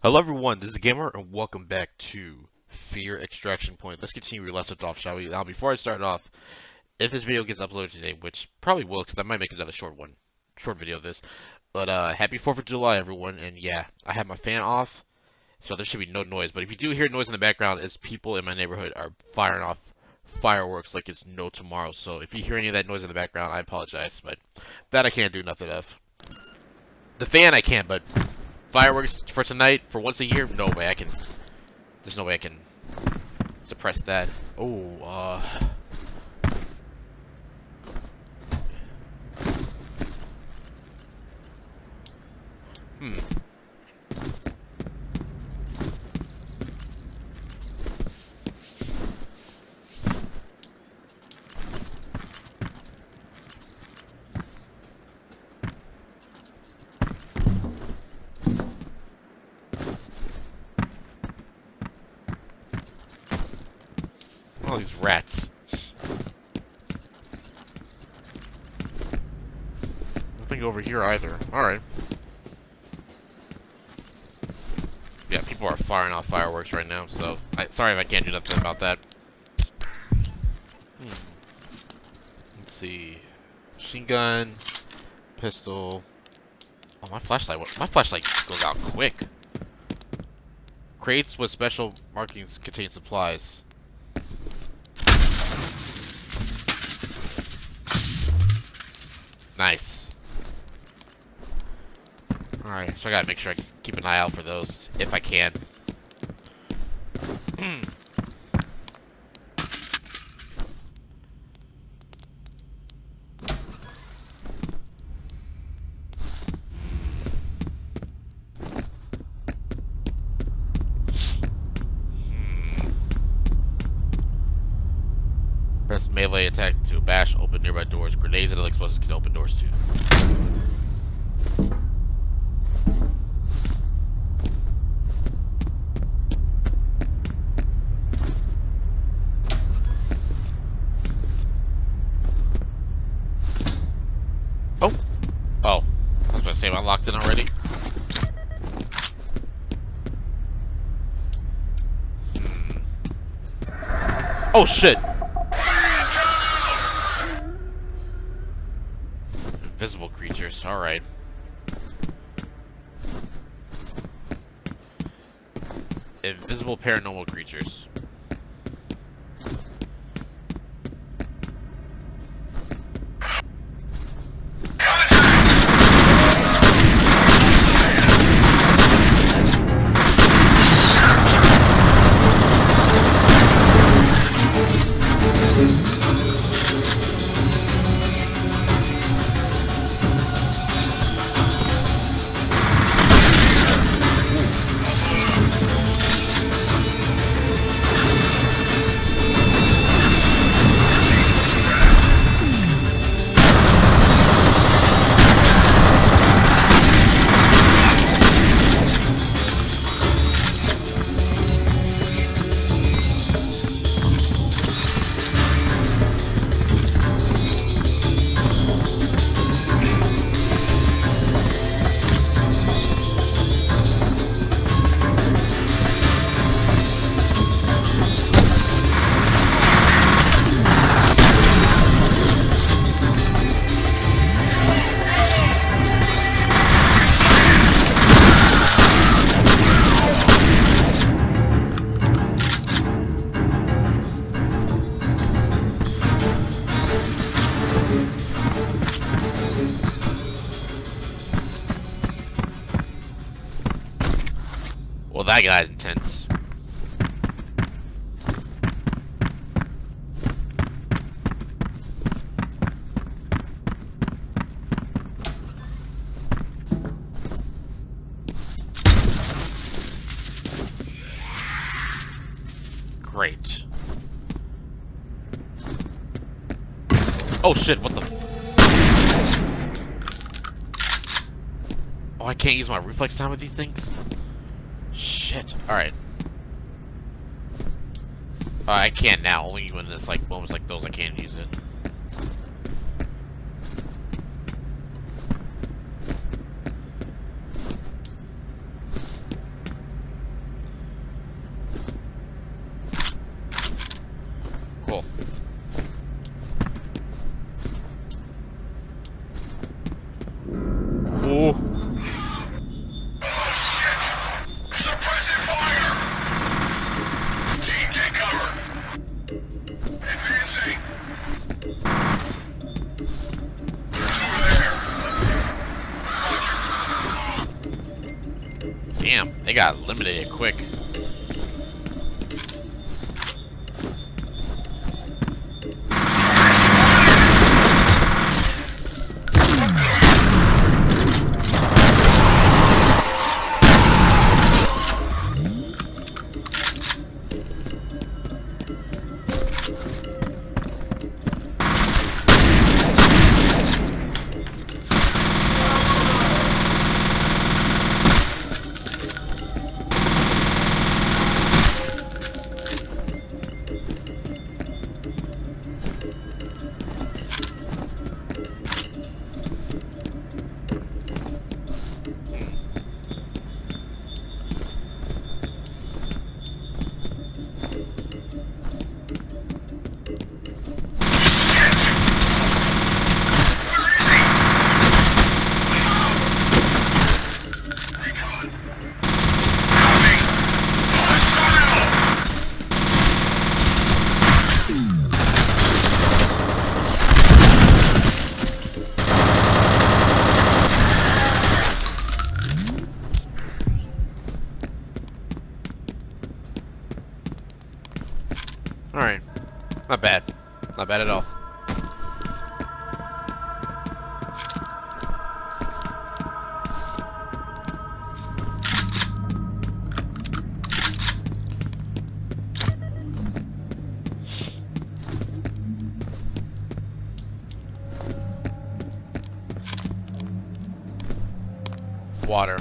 Hello everyone, this is Gamer, and welcome back to Fear Extraction Point. Let's continue where we off, shall we? Now, before I start off, if this video gets uploaded today, which probably will, because I might make another short one, short video of this. But, uh, happy 4th of July, everyone, and yeah, I have my fan off, so there should be no noise. But if you do hear noise in the background, it's people in my neighborhood are firing off fireworks like it's no tomorrow. So if you hear any of that noise in the background, I apologize, but that I can't do nothing of. The fan I can, but fireworks for tonight, for once a year, no way I can. There's no way I can suppress that. Oh, uh. Hmm. All these rats. Nothing over here either. Alright. Yeah, people are firing off fireworks right now, so... I, sorry if I can't do nothing about that. Hmm. Let's see... Machine gun... Pistol... Oh, my flashlight... My flashlight goes out quick. Crates with special markings contain supplies. Nice. Alright, so I gotta make sure I keep an eye out for those, if I can. Hmm. Press melee attack to bash open nearby doors. Grenades and explosives can open doors too. Oh! Oh. I was gonna say, I locked in already? Hmm. Oh shit! Invisible creatures, alright. Invisible paranormal creatures. That got intense. Great. Oh shit, what the? Oh, I can't use my reflex time with these things? Shit. Alright. Uh, I can't now, only when it's like moments like those I can't use it. Bad at all. Water.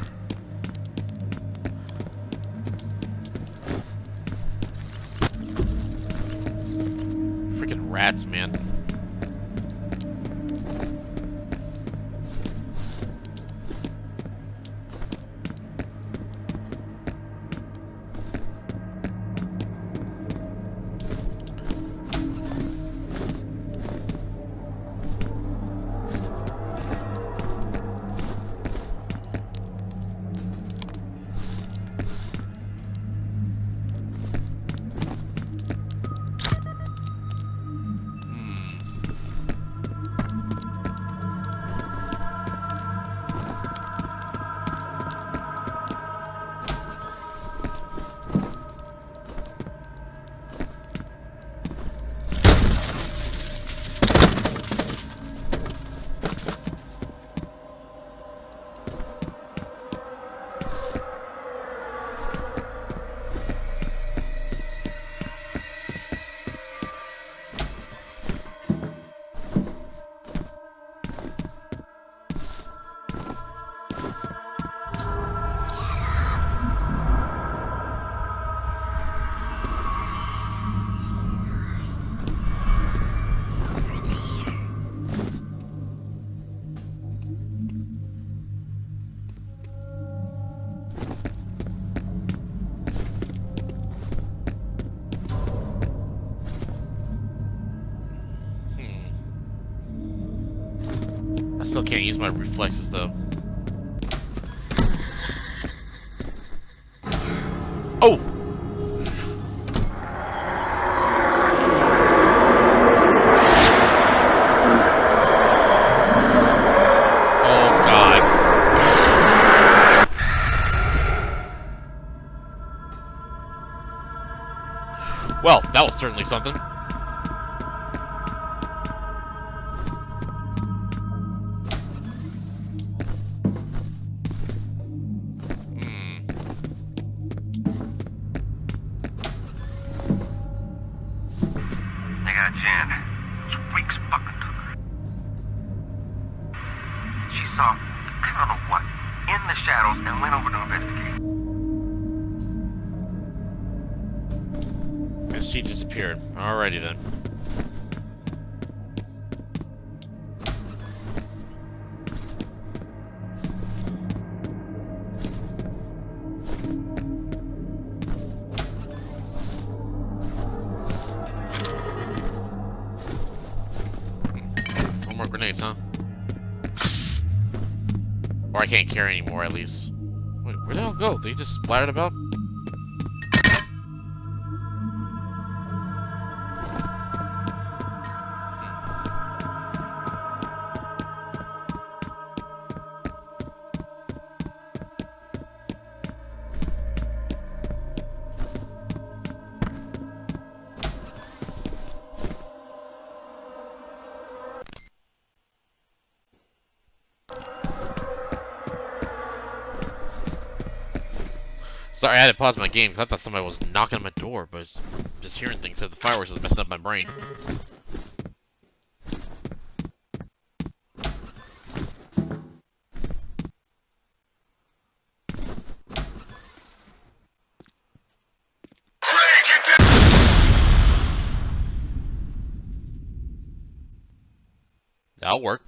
Use my reflexes though. Don't what, in the shadows and went over to investigate. And she disappeared. Alrighty then. I anymore, at least. Wait, where the hell go? They just splattered about? Sorry, I had to pause my game because I thought somebody was knocking on my door, but just hearing things. So the fireworks is messing up my brain. That'll work.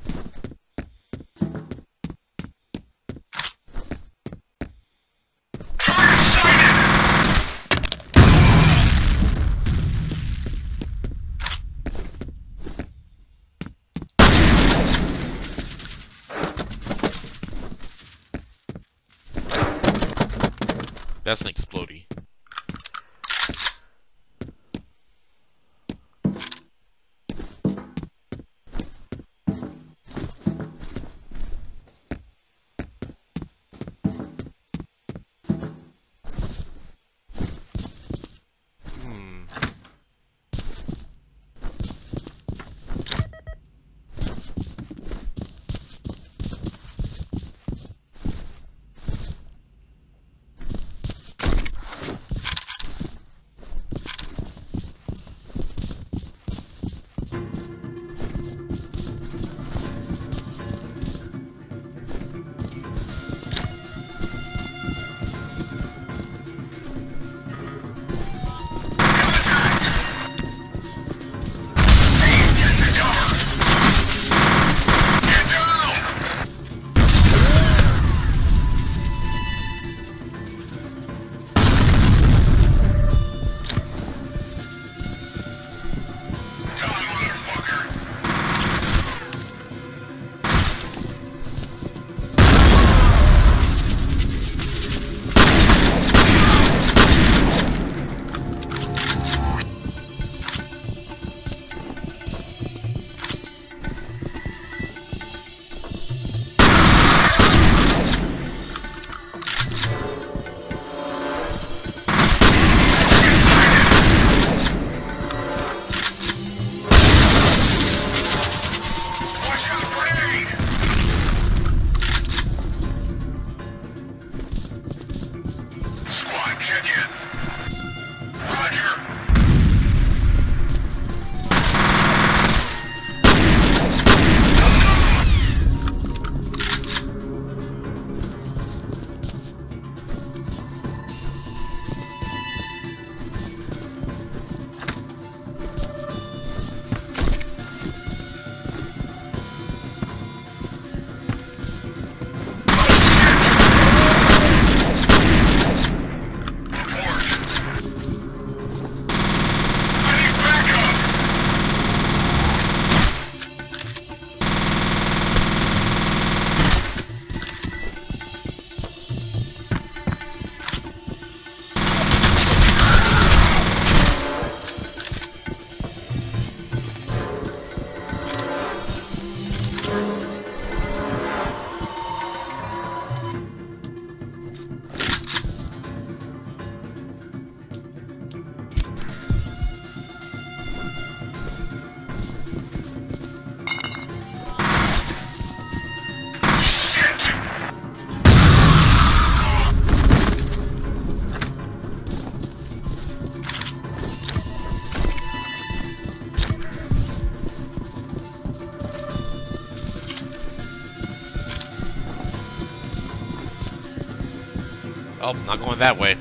Oh, not going that way.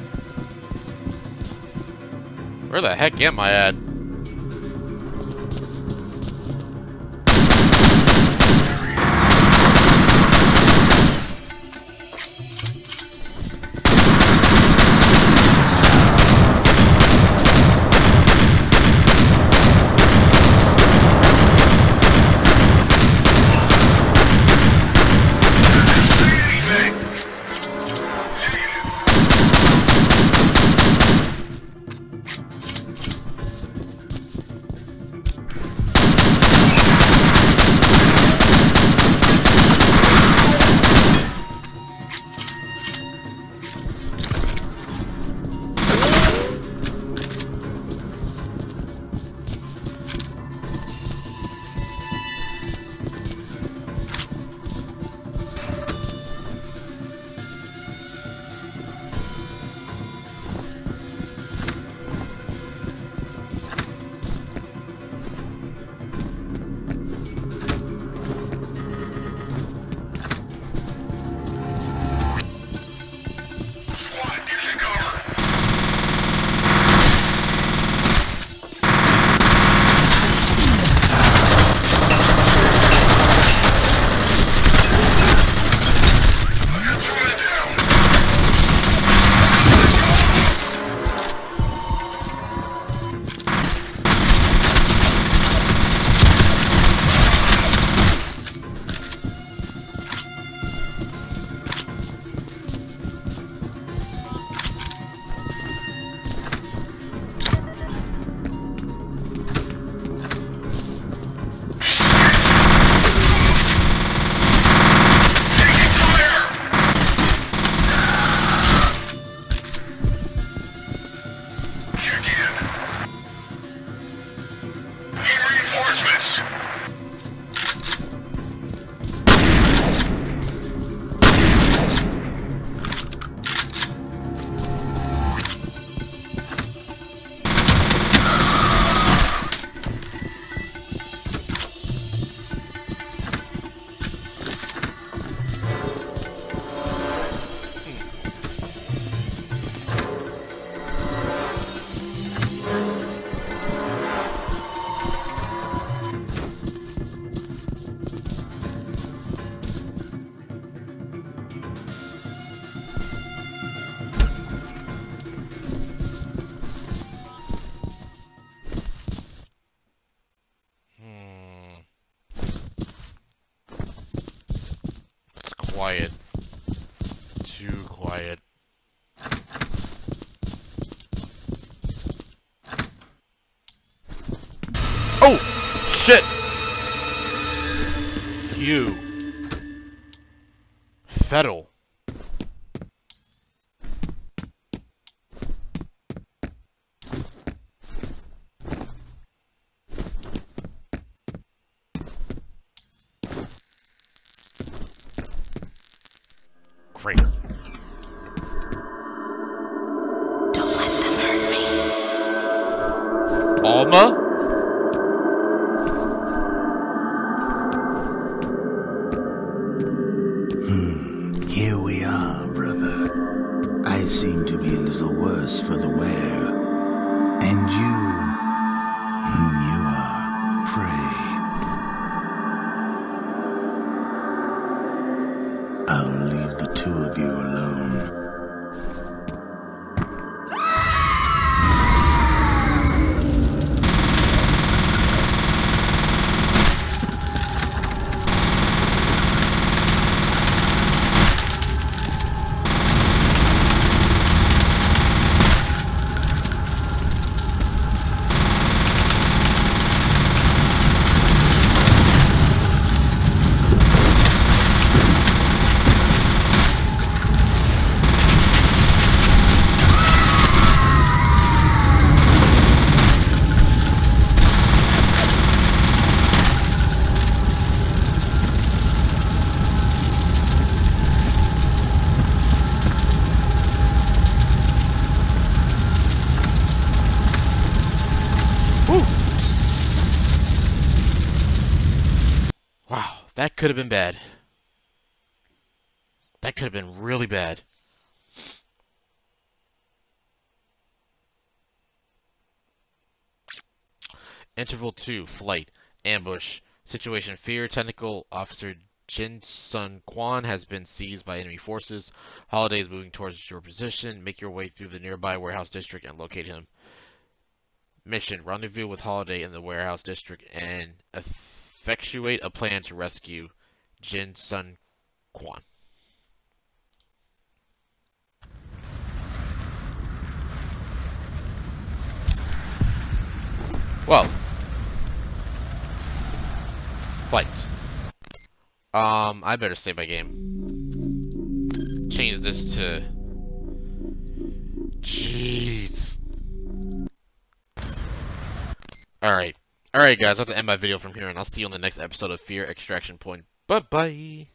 Where the heck am I at? Thanks. Quiet. Too quiet. Oh! Shit! You. Fettel. Great. Could have been bad. That could have been really bad. Interval 2, Flight, Ambush, Situation Fear, Technical Officer Jin Sun-Kwon has been seized by enemy forces. Holiday is moving towards your position. Make your way through the nearby warehouse district and locate him. Mission, rendezvous with Holiday in the warehouse district and effectuate a plan to rescue Jin Sun Quan. Well, flight. Um, I better save my game. Change this to. Jeez. Alright. Alright, guys, I have to end my video from here, and I'll see you on the next episode of Fear Extraction Point. Bye bye.